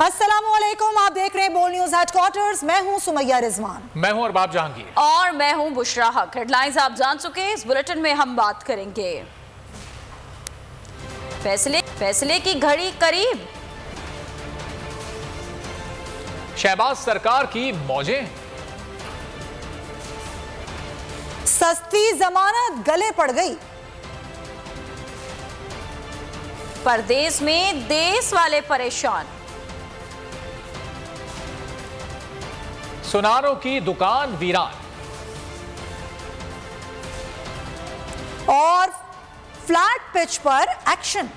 असलम आप देख रहे हैं बोल न्यूज़ हेडक्वार्टर्स मैं हूँ सुमैया रिजवान। मैं हूँ अरबाब जहांगीर। और मैं हूँ बुशरा हक। हेडलाइंस आप जान चुके इस बुलेटिन में हम बात करेंगे। फैसले फैसले की घड़ी करीब। शहबाज सरकार की मौजें। सस्ती जमानत गले पड़ गई। परदेश में देश वाले परेशान। सुनारों की दुकान वीरान। और फ्लैट पिच पर एक्शन।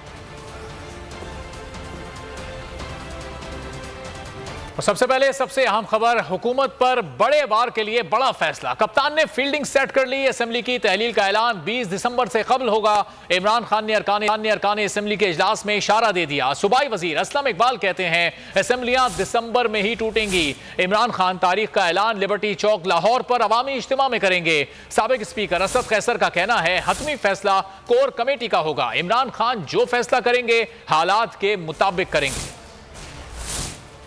और सबसे पहले सबसे अहम खबर, हुकूमत पर बड़े वार के लिए बड़ा फैसला। कप्तान ने फील्डिंग सेट कर ली, असेंबली की तहलील का ऐलान 20 दिसंबर से कबल होगा। इमरान खान ने अरकान खान ने अरकान असेंबली के इजलास में इशारा दे दिया। सूबाई वज़ीर असलम इकबाल कहते हैं, असेंबलियाँ दिसंबर में ही टूटेंगी। इमरान खान तारीख का ऐलान लिबर्टी चौक, लाहौर पर अवामी इज्तम में करेंगे। सबक स्पीकर असद कैसर का कहना है, हतमी फैसला कोर कमेटी का होगा। इमरान खान जो फैसला करेंगे, हालात के मुताबिक करेंगे।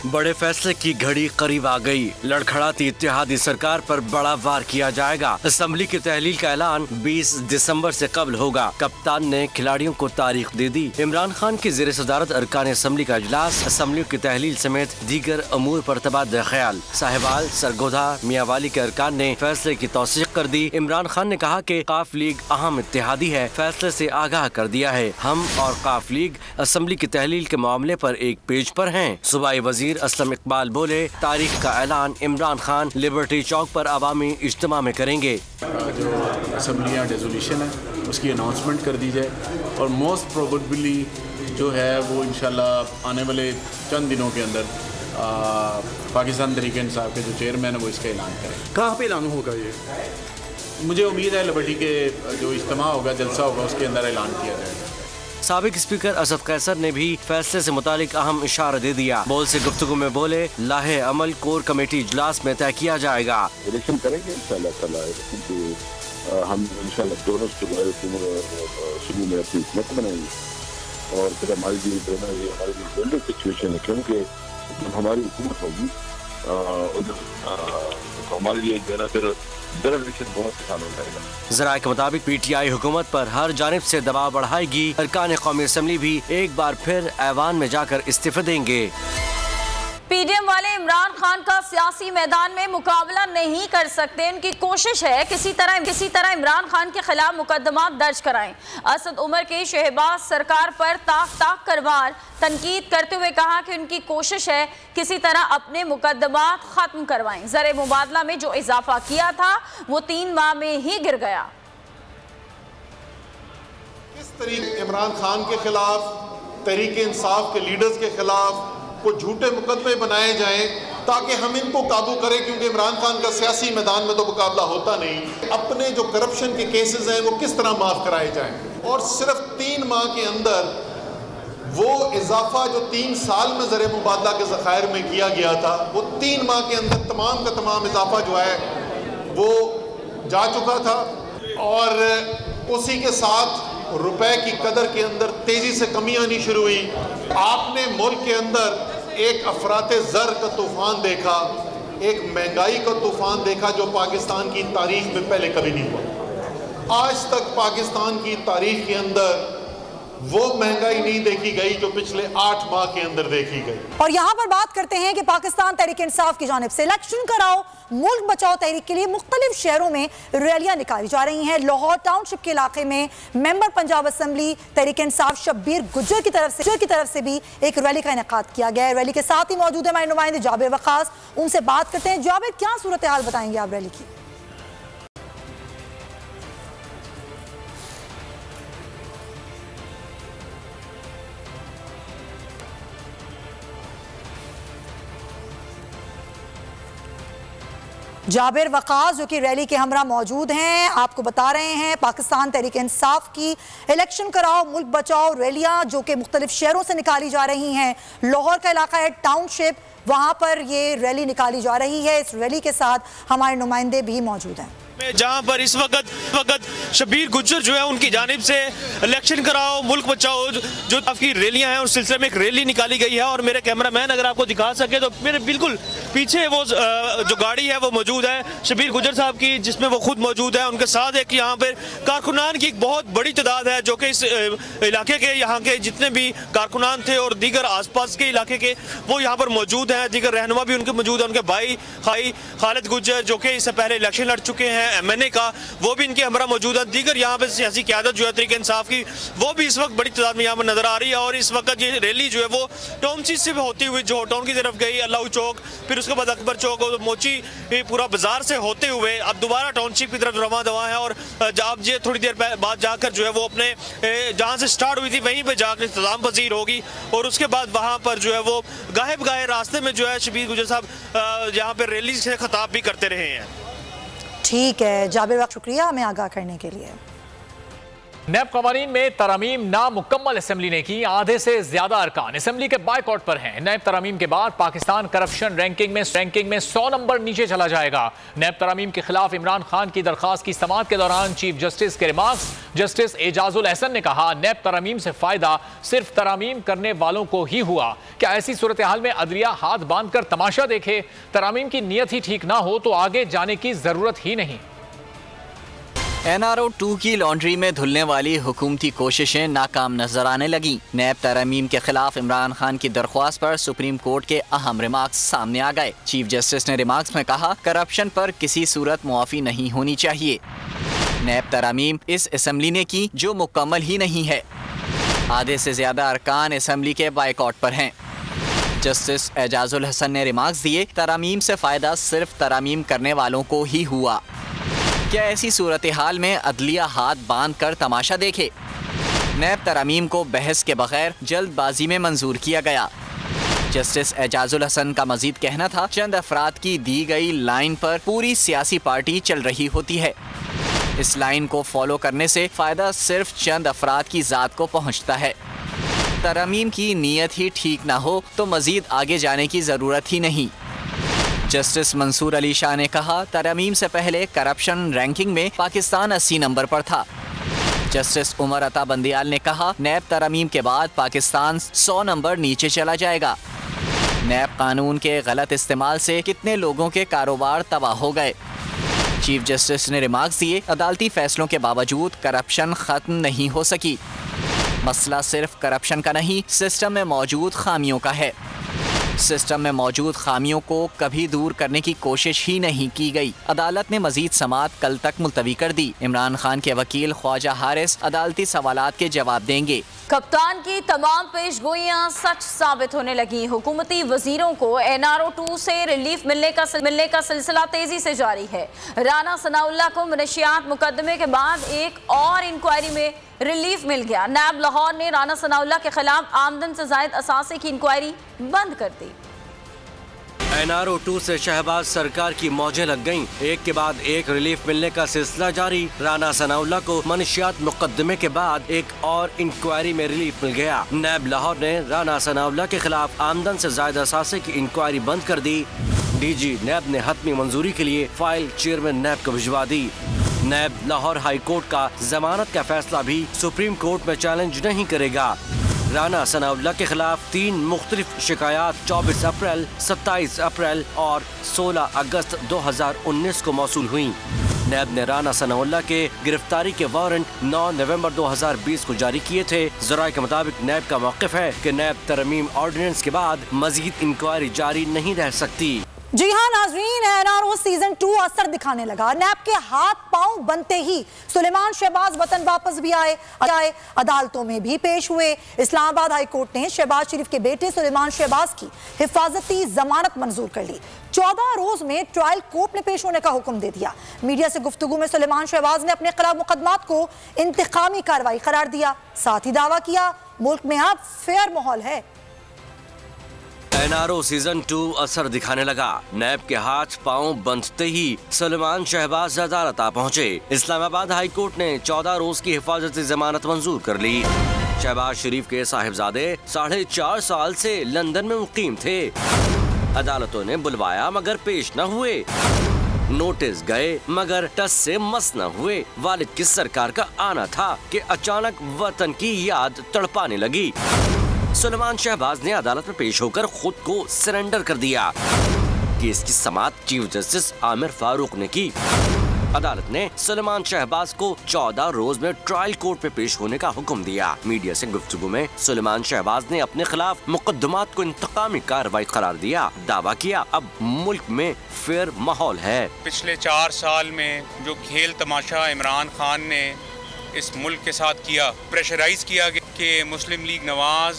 बड़े फैसले की घड़ी करीब आ गई। लड़खड़ाती इतिहादी सरकार पर बड़ा वार किया जाएगा। असम्बली की तहलील का ऐलान 20 दिसंबर से कबल होगा। कप्तान ने खिलाड़ियों को तारीख दे दी। इमरान खान की जेर सदारत अरकान असम्बली का अजलास असम्बलियों की तहलील समेत दीगर अमूर पर तबाद ख्याल। साहिबाल, सरगोधा, मियावाली के अरकान ने फैसले की तोसीक कर दी। इमरान खान ने कहा की काफ लीग अहम इतिहादी है। फैसले ऐसी आगाह कर दिया है। हम और काफ लीग असम्बली की तहलील के मामले आरोप एक पेज आरोप है। सूबाई वज़ीर वज़ीर असलम इकबाल बोले तारीख का ऐलान इमरान खान लिबर्टी चौक पर अवामी इज्तम में करेंगे. जो असम्बलियाँ रेजोल्यूशन है उसकी अनाउंसमेंट कर दी जाए। और मोस्ट प्रोबली जो है वो इन आने वाले चंद दिनों के अंदर आ, पाकिस्तान तरीके इंसाफ के जो चेयरमैन है वो इसका ऐलान करें। कहाँ पे ऐलान होगा ये? मुझे उम्मीद है लिबर्टी के जो इज्तम होगा जलसा होगा उसके अंदर ऐलान किया जाएगा। सबक स्पीकर असद कैसर ने भी फैसले ऐसी मुतालिक अहम इशारा दे दिया। बोल ऐसी गुफ्तु में बोले, लाहे अमल कोर कमेटी इजलास में तय किया जाएगा। हम इंशाल्लाह दोनों शुरू में अपनी हिकमत बनाएँगे। और फिर हमारी जो है, हमारी जो जनरल सिचुएशन है, क्योंकि हमारी हुकूमत होगी जरा के मुताबिक पी टी आई हुकूमत पर हर जानब ऐसी दबाव बढ़ाएगी। अरकान कौमी असम्बली भी एक बार फिर ऐवान में जाकर इस्तीफे देंगे। पीडीएम वाले इमरान खान का सियासी मैदान में मुकाबला नहीं कर सकते। उनकी कोशिश है किसी तरह किसी तरह इमरान खान के खिलाफ मुकदमा दर्ज कराएँ। असद उमर के शहबाज सरकार पर ताक ताक करवार तनकीद करते हुए कहा कि उनकी कोशिश है किसी तरह अपने मुकदमा खत्म करवाएँ। जर मुबादला में जो इजाफा किया था, वो तीन माह में ही गिर गया। किस तरीके इमरान खान के खिलाफ तरीके इंसाफ के लीडर्स के खिलाफ को झूठे मुकदमे बनाए जाएँ ताकि हम इनको काबू करें, क्योंकि इमरान खान का सियासी मैदान में तो मुकाबला होता नहीं। अपने जो करप्शन के केसेस हैं, वो किस तरह माफ़ कराए जाएँ? और सिर्फ़ तीन माह के अंदर वो इजाफा जो तीन साल में ज़र मुबादला के ज़खायर में किया गया था, वो तीन माह के अंदर तमाम का तमाम इजाफा जो है, वो जा चुका था। और उसी के साथ रुपए की कदर के अंदर तेज़ी से कमी आनी शुरू हुई। आपने मुल्क के अंदर एक अफरात ज़र का तूफ़ान देखा, एक महँगाई का तूफ़ान देखा जो पाकिस्तान की तारीख में पहले कभी नहीं हुआ। आज तक पाकिस्तान की तारीख के अंदर वो महँगाई नहीं देखी गई जो पिछले आठ माह के अंदर देखी गई। और यहाँ पर बात करते हैं कि पाकिस्तान तहरीक इंसाफ की जानब से। इलेक्शन कराओ, मुल्क बचाओ तहरीक के लिए मुख्तलिफ़ शहरों में रैलियाँ निकाली जा रही हैं। लाहौर टाउनशिप के इलाके में मेंबर पंजाब असम्बली तहरीक इंसाफ शब्बीर गुजर की तरफ़ से की तरफ़ से भी एक रैली का इनका किया गया है। रैली के साथ ही मौजूद है हमारे नुमाइंदे जाबिर वखास उनसे बात करते हैं। जाबिर क्या सूरत हाल बताएँगे आप रैली की? जाबिर वकास जो कि रैली के हमरा मौजूद हैं, आपको बता रहे हैं, पाकिस्तान तहरीक इंसाफ की इलेक्शन कराओ, मुल्क बचाओ, रैलियाँ जो कि मुख्तलिफ़ शहरों से निकाली जा रही हैं। लाहौर का इलाका है, टाउनशिप, वहाँ पर ये रैली निकाली जा रही है। इस रैली के साथ हमारे नुमाइंदे भी मौजूद हैं। में, जहाँ पर इस वक्त वक्त शबीर गुज्जर जो है उनकी जानब से इलेक्शन कराओ, मुल्क बचाओ, जो आपकी रैलियाँ हैं उस सिलसिले में एक रैली निकाली गई है और मेरे कैमरा मैन अगर आपको दिखा सके तो मेरे बिल्कुल पीछे वो जो गाड़ी है वो मौजूद है, शबीर गुजर साहब की, जिसमें वो खुद मौजूद है, उनके साथ एक यहाँ पर कारकुनान की एक बहुत बड़ी तादाद है, जो कि इस इलाके के, यहाँ के जितने भी कारकुनान थे और दीगर आसपास के इलाके के, वो यहाँ पर मौजूद हैं, दीगर रहनुमा भी उनके मौजूद है, उनके भाई खाई खालिद गुजर जो कि इससे पहले इलेक्शन लड़ चुके हैं एम एन ए का, वो भी इनके हमरा मौजूद है दीगर, यहाँ पर सियासी क्यादत जो है, तरीके इंसाफ की, वो भी इस वक्त बड़ी तादाद में यहाँ पर नज़र आ रही है और इस वक्त ये रैली जो है, वो टोमची से होती हुई, जो टाउन की तरफ़ गई, अल्लाह चौक, फिर उसके बाद अकबर चौक और मोची पूरा बाज़ार से होते हुए, अब दोबारा टाउनशिप की तरफ़ रवा दवा है और अब ये थोड़ी देर बाद जाकर जो है, वो अपने जहाँ से स्टार्ट हुई थी, वहीं पर जाकर इंतज़ाम पजीर होगी और उसके बाद वहाँ पर जो है, वो गाहे बगाहे रास्ते में जो है, शबीर गुजर साहब यहाँ पर रैली से खताब भी करते रहे हैं। ठीक है। जाबिर वक्त शुक्रिया हमें आगाह करने के लिए। नैब कवानीन में तरमीम नामुकम्मल असम्बली ने की, आधे से ज़्यादा अरकान। असम्बली के बाइकआउट पर हैं। नैब तरमीम के बाद पाकिस्तान करप्शन रैंकिंग में रैंकिंग में सौ नंबर नीचे चला जाएगा। नैब तरमीम के खिलाफ इमरान खान की दरखास्त की समात के दौरान चीफ जस्टिस के रिमार्क्स। जस्टिस एजाजुल एहसन ने कहा, नैब तरमीम से फ़ायदा सिर्फ़ तरमीम करने वालों को ही हुआ। क्या ऐसी सूरत हाल में अदलिया हाथ बाँध कर तमाशा देखे? तरमीम की नीयत ही ठीक ना हो तो आगे जाने की ज़रूरत ही नहीं। एनआरओ टू की लॉन्ड्री में धुलने वाली हुकूमती कोशिशें नाकाम नज़र आने लगी। नैब तरमीम के खिलाफ इमरान खान की दरख्वास्त पर सुप्रीम कोर्ट के अहम रिमार्क्स सामने आ गए। चीफ जस्टिस ने रिमार्क्स में कहा, करप्शन पर किसी सूरत मुआफ़ी नहीं होनी चाहिए। नैब तरमीम इस असम्बली ने की, जो मुकम्मल ही नहीं है। आधे से ज़्यादा अरकान असम्बली के बाइकआउट पर हैं। जस्टिस एजाजुल हसन ने रिमार्क्स दिए, तरामीम से फ़ायदा सिर्फ़ तरामीम करने वालों को ही हुआ। क्या ऐसी सूरत हाल में अदलिया हाथ बाँध कर तमाशा देखे? नैब तरमीम को बहस के बगैर जल्दबाजी में मंजूर किया गया। जस्टिस एजाजुल हसन का मजीद कहना था, चंद अफराद की दी गई लाइन पर पूरी सियासी पार्टी चल रही होती है। इस लाइन को फॉलो करने से फ़ायदा सिर्फ़ चंद अफराद की ज़ात को पहुँचता है। तरमीम की नीयत ही ठीक ना हो तो मजीद आगे जाने की ज़रूरत ही नहीं। जस्टिस मंसूर अली शाह ने कहा, तरमीम से पहले करप्शन रैंकिंग में पाकिस्तान अस्सी नंबर पर था। जस्टिस उमर अता बंदियाल ने कहा, नैब तरमीम के बाद पाकिस्तान सौ नंबर नीचे चला जाएगा। नैब कानून के गलत इस्तेमाल से कितने लोगों के कारोबार तबाह हो गए। चीफ जस्टिस ने रिमार्क्स दिए, अदालती फैसलों के बावजूद करप्शन खत्म नहीं हो सकी। मसला सिर्फ़ करप्शन का नहीं, सिस्टम में मौजूद खामियों का है। सिस्टम में मौजूद खामियों को कभी दूर करने की कोशिश ही नहीं की गई। अदालत ने मजीद समात कल तक मुलतवी कर दी। इमरान खान के वकील ख्वाजा हारिस अदालती सवाल के जवाब देंगे। कप्तान की तमाम पेश गोइयाँ सच साबित होने लगी। हुकूमती वजीरों को एन आर ओ टू से रिलीफ मिलने का मिलने का सिलसिला तेज़ी से जारी है। राना सनाउल्ला को मनशियात मुकदमे के बाद एक और इंक्वायरी में रिलीफ मिल गया। नैब लाहौर ने राना सनाउल्ला के खिलाफ आमदन से जायद असासे की इंक्वायरी बंद कर दी। एन आर ओ टू ऐसी शहबाज सरकार की मौजें लग गई एक के बाद एक रिलीफ मिलने का सिलसिला जारी। राना सनाउल्ला को मनशियात मुकदमे के बाद एक और इंक्वायरी में रिलीफ मिल गया। नैब लाहौर ने राना सनाउल्ला के खिलाफ आमदन ऐसी जायद असासे की इंक्वायरी बंद कर दी। डीजी नैब ने हतमी मंजूरी के लिए फ़ाइल चेयरमैन नैब को भिजवा दी। नैब लाहौर हाई कोर्ट का जमानत का फैसला भी सुप्रीम कोर्ट में चैलेंज नहीं करेगा। राना सनाउल्ला के खिलाफ तीन मुख्तलिफ़ शिकायत 24 अप्रैल 27 अप्रैल और 16 अगस्त 2019 को मौसू हुई। नैब ने राना सनाउल्ला के गिरफ्तारी के वारंट 9 नवंबर 2020 को जारी किए थे। जरा के मुताबिक नैब का मौकफ है कि नैब तरमीम ऑर्डिनेंस के बाद मजीद इंक्वायरी जारी नहीं रह सकती। जी हाँ नाजरीन, एनआरओ सीज़न टू असर दिखाने लगा। नैब के हाथ पाँव बनते ही सुलेमान शहबाज वतन वापस भी आए आए अदालतों में भी पेश हुए। इस्लामाबाद हाई कोर्ट ने शहबाज शरीफ के बेटे सुलेमान शहबाज की हिफाजती जमानत मंजूर कर ली। चौदह रोज में ट्रायल कोर्ट ने पेश होने का हुक्म दे दिया। मीडिया से गुफ्तगु में सुलेमान शहबाज ने अपने खिलाफ मुकदमा को इंतकामी कार्रवाई करार दिया, साथ ही दावा किया, मुल्क में अब फेयर माहौल है। एनआरओ सीज़न टू असर दिखाने लगा। नैब के हाथ पाँव बंधते ही सलमान शहबाज अदालत आ पहुँचे। इस्लामाबाद हाई कोर्ट ने चौदह रोज की हिफाजती जमानत मंजूर कर ली। शहबाज शरीफ के साहिबजादे साढ़े चार साल से लंदन में मुकीम थे। अदालतों ने बुलवाया मगर पेश न हुए। नोटिस गए मगर टस से मस न हुए। वालिद की सरकार का आना था कि अचानक वतन की याद तड़पाने लगी। सुलेमान शहबाज ने अदालत में पेश होकर खुद को सरेंडर कर दिया। केस की समाप्त चीफ जस्टिस आमिर फारूक ने की। अदालत ने सुलेमान शहबाज को 14 रोज में ट्रायल कोर्ट में पेश होने का हुक्म दिया। मीडिया से गुफ्तगू में सुलेमान शहबाज ने अपने खिलाफ मुकदमात को इंतकामी कार्रवाई करार दिया। दावा किया, अब मुल्क में फेयर माहौल है। पिछले चार साल में जो खेल तमाशा इमरान खान ने इस मुल्क के साथ किया, प्रेशराइज किया कि मुस्लिम लीग नवाज़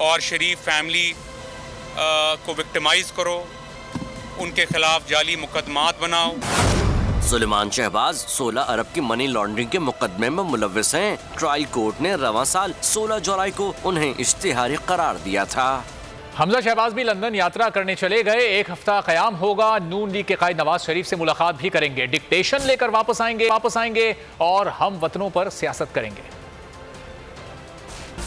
और शरीफ फैमिली को विक्टिमाइज करो। उनके खिलाफ जाली मुकदमात बनाओ। सुलेमान शहबाज 16 अरब की मनी लॉन्ड्रिंग के मुकदमे में मुलविस हैं। ट्रायल कोर्ट ने रवा साल 16 जुलाई को उन्हें इश्तिहारी करार दिया था। हमजा शहबाज भी लंदन यात्रा करने चले गए। एक हफ़्ता कयाम होगा। नून लीग के कायद नवाज़ शरीफ से मुलाकात भी करेंगे। डिक्टेशन लेकर वापस आएँगे वापस आएँगे और हम वतनों पर सियासत करेंगे।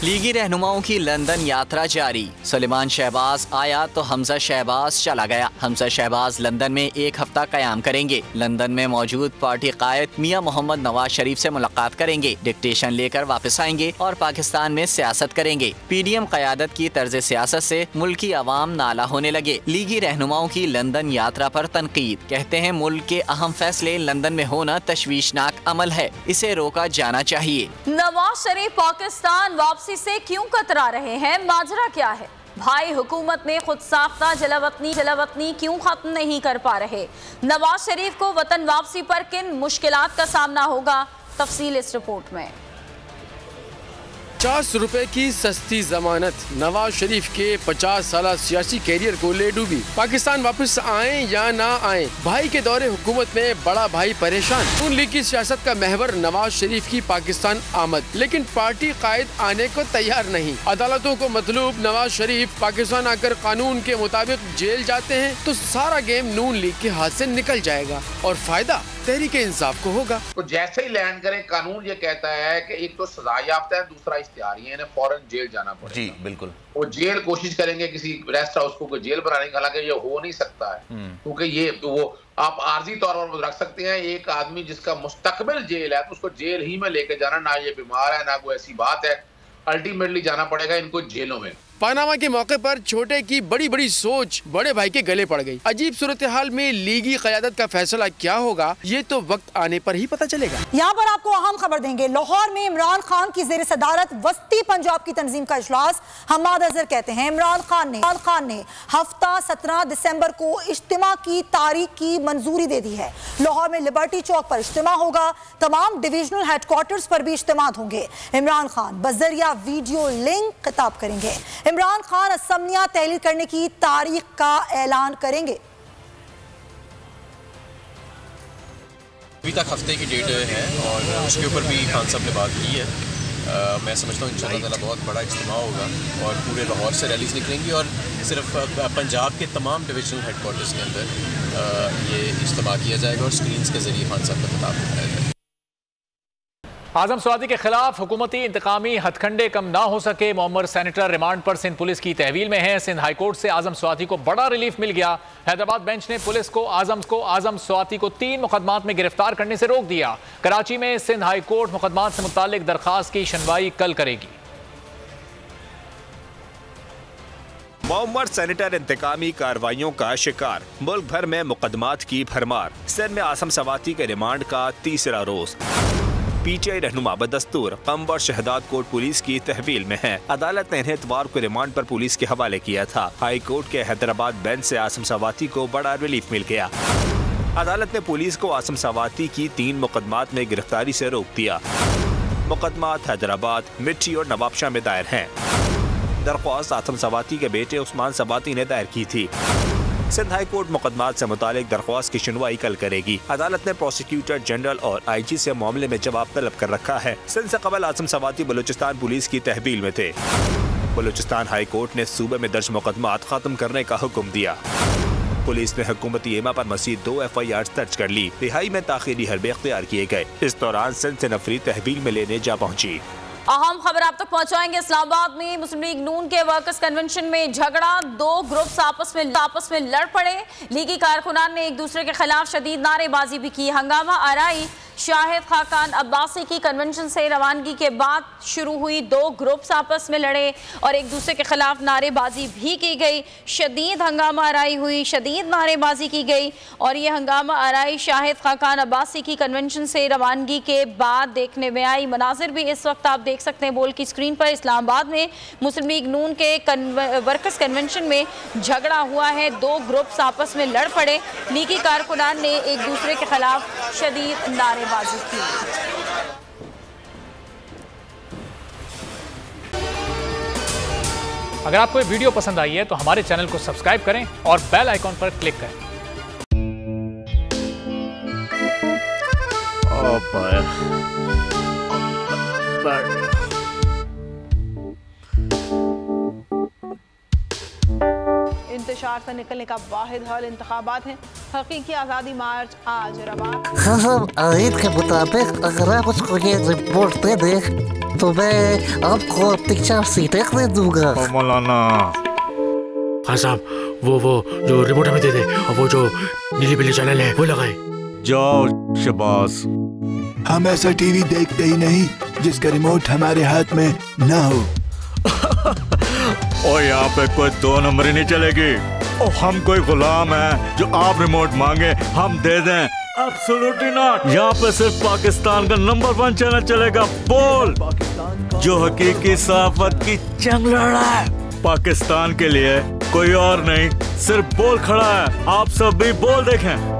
लीगी रहनुमाओं की लंदन यात्रा जारी। सलेमान शहबाज आया तो हमजा शहबाज चला गया। हमजा शहबाज लंदन में एक हफ़्ता कयाम करेंगे। लंदन में मौजूद पार्टी कायद मियाँ मोहम्मद नवाज़ शरीफ से मुलाकात करेंगे। डिक्टेशन लेकर वापस आएँगे और पाकिस्तान में सियासत करेंगे। पी डी एम क्यादत की तर्ज सियासत से मुल्की आवाम नाला होने लगे। लीगी रहनुमाओं की लंदन यात्रा पर तनकीद। कहते हैं, मुल्क के अहम फैसले लंदन में होना तशवीशनाक अमल है। इसे रोका जाना चाहिए। नवाज़ शरीफ पाकिस्तान वापसी से क्यों कतरा रहे हैं? माजरा क्या है? भाई हुकूमत ने खुद साख्ता जलावतनी जलावतनी क्यों खत्म नहीं कर पा रहे? नवाज़ शरीफ को वतन वापसी पर किन मुश्किल का सामना होगा? तफसील इस रिपोर्ट में। पचास रुपए की सस्ती जमानत। नवाज़ शरीफ के पचास साल सियासी कैरियर को ले डूबी। पाकिस्तान वापस आए या ना आए? भाई के दौरे हुकूमत में बड़ा भाई परेशान। नून लीग की सियासत का महवर नवाज़ शरीफ की पाकिस्तान आमद। लेकिन पार्टी कायद आने को तैयार नहीं। अदालतों को मतलूब नवाज़ शरीफ पाकिस्तान आकर कानून के मुताबिक जेल जाते हैं तो सारा गेम नून लीग के हाथ ऐसी निकल जाएगा। और फ़ायदा? तहरीक इंसाफ को होगा। तो जैसे ही लैंड करें कानून ये कहता है कि एक तो सजा याफ्ता है दूसरा इश्तिहारी है फ़ौरन जेल जाना पड़ेगा। जी बिल्कुल। वो जेल कोशिश करेंगे किसी रेस्ट हाउस को जेल बनाने की हालाँकि ये हो नहीं सकता है। क्योंकि ये तो वो आप आर्जी तौर पर रख सकते हैं एक आदमी जिसका मुस्तकबिल जेल है तो उसको जेल ही में लेके जाना ना ये बीमार है ना कोई ऐसी बात है। अल्टीमेटली जाना पड़ेगा इनको जेलों में। पानामा के मौके पर छोटे की बड़ी बड़ी सोच बड़े भाई के गले पड़ गई। अजीब सूरत हाल में लीगी क्यादत का फैसला क्या होगा, ये तो वक्त आने पर ही पता चलेगा। यहाँ पर आपको अहम खबर देंगे। लाहौर में इमरान खान की जेर सदारत वस्ती पंजाब की तंजीम का इजलास, हमाद अजहर कहते हैं। इमरान खान ने, इमरान खान ने हफ़्ता सत्रह दिसंबर को इज्तिमा की तारीख की मंजूरी दे दी है। लाहौर में लिबर्टी चौक पर इज्तिमा होगा। तमाम डिविजनल हेडक्वार्टर्स पर भी इज्तिमा होंगे। इमरान खान बजरिया वीडियो लिंक खिताब करेंगे। इमरान खान असम्बलियाँ तहलील करने की तारीख का ऐलान करेंगे। अभी तक हफ़्ते की डेट है और उसके ऊपर भी खान साहब ने बात की है। आ, मैं समझता हूँ इन ताला बहुत बड़ा इज्तम होगा और पूरे लाहौर से रैलीज निकलेंगी और सिर्फ़ पंजाब के तमाम डिविजनल हेडकोार्टर्स के अंदर ये इज्तम किया जाएगा और स्क्रीन के ज़रिए खान साहब का खिताब दिखाया जाएगा। आज़म स्वाति के खिलाफ हुकूमती इंतकामी हथखंडे कम ना हो सके। मोहम्मद सैनिटर रिमांड पर सिंध पुलिस की तहवील में है। सिंध हाईकोर्ट से आज़म स्वाति को बड़ा रिलीफ मिल गया। हैदराबाद बेंच ने पुलिस को आज़म को आज़म स्वाति को तीन मुकदमात में गिरफ़्तार करने से रोक दिया। कराची में सिंध हाईकोर्ट मुकदमात से मुतालिक दरखास्त की सुनवाई कल करेगी। मोहम्मद सैनिटर इंतकामी कार्रवाइयों का शिकार। मुल्क भर में मुकदमात की भरमार। सिंध में आसम सवाती के रिमांड का तीसरा रोज। पीटीआई रहनुमा बदस्तूर कंबर शहदाद कोर्ट पुलिस की तहवील में है। अदालत ने इन्हें इतवार को रिमांड पर पुलिस के हवाले किया था। हाई कोर्ट के हैदराबाद बेंच से आसम सवाती को बड़ा रिलीफ मिल गया। अदालत ने पुलिस को आसम सवाती की तीन मुकदमात में गिरफ्तारी से रोक दिया। मुकदमात हैदराबाद, मिट्टी और नवाबशाह में दायर हैं। दरख्वास्त आसम सवाती के बेटे उस्मान सवाती ने दायर की थी। सिंध हाई कोर्ट मुकदमा से मुतालिक दरख्वास्त की सुनवाई कल करेगी। अदालत ने प्रोसिक्यूटर जनरल और आई जी ऐसी मामले में जवाब तलब कर रखा है। सिंध ऐसी कबल आसम सवाती बलूचिस्तान पुलिस की तहवील में थे। बलूचिस्तान हाई कोर्ट ने सूबे में दर्ज मुकदमात खत्म करने का हुक्म दिया। पुलिस ने हुकूमती एमा पर मसीद दो एफ़ आई आर दर्ज कर ली। रिहाई में ताखिरी हरबे अख्तियार किए गए। इस दौरान सिंध से नफरी तहवील में लेने जा पहुँची। अहम खबर आप तक पहुंचाएँगे इस्लामाबाद में। मुस्लिम लीग नून के वर्कर्स कन्वेंशन में झगड़ा। दो ग्रुप्स आपस में आपस में लड़ पड़े। लीगी कारकुनान ने एक दूसरे के खिलाफ शदीद नारेबाजी भी की। हंगामा आराई शाहिद खाकान अब्बासी की कन्वेंशन से रवानगी के बाद शुरू हुई दो ग्रुप्स आपस में लड़े और एक दूसरे के खिलाफ नारेबाजी भी की गई। शदीद हंगामा आरई हुई, शदीद नारेबाजी की गई और ये हंगामा आरई शाहिद खाकान अब्बासी की कन्वेंशन से रवानगी के बाद देखने में आई। मनाजिर भी इस वक्त आप देख सकते हैं, बोल की स्क्रीन पर इस्लामाबाद में मुस्लिम लीग नून के वर्कर्स कन्वेंशन में झगड़ा हुआ है। दो ग्रुप्स आपस में लड़ पड़े। लीगी कारकुनान ने एक दूसरे के खिलाफ शदीद नारे नारेबाजी की अगर आपको ये वीडियो पसंद आई है तो हमारे चैनल को सब्सक्राइब करें और बेल आइकॉन पर क्लिक करें। इंतज़ार से निकलने का वाहिद हल इंतबात है। हकीकी आज़ादी मार्च आज रवा खसम आयद के मुताबिक अगर आप उसको ये रिपोर्ट दे दे तो मैं आपको अपनी चार सीटें दे दूँगा। मौलाना। हाँ साहब वो वो जो रिमोट हमें दे दे और वो जो नीली पीली चैनल है वो लगाए। जाओ शबास। हम ऐसा टीवी देखते ही नहीं जिसका रिमोट हमारे हाथ में न हो। और यहाँ पे कोई दो नंबर नहीं चलेगी। और हम कोई गुलाम है जो आप रिमोट मांगे, हम दे दें। एब्सोल्युटली नॉट यहाँ पे सिर्फ़ पाकिस्तान का नंबर वन चैनल चलेगा। बोल। जो हकीकी सहाफत की जंग लड़ा है। पाकिस्तान के लिए कोई और नहीं, सिर्फ़ बोल खड़ा है। आप सब भी बोल देखें।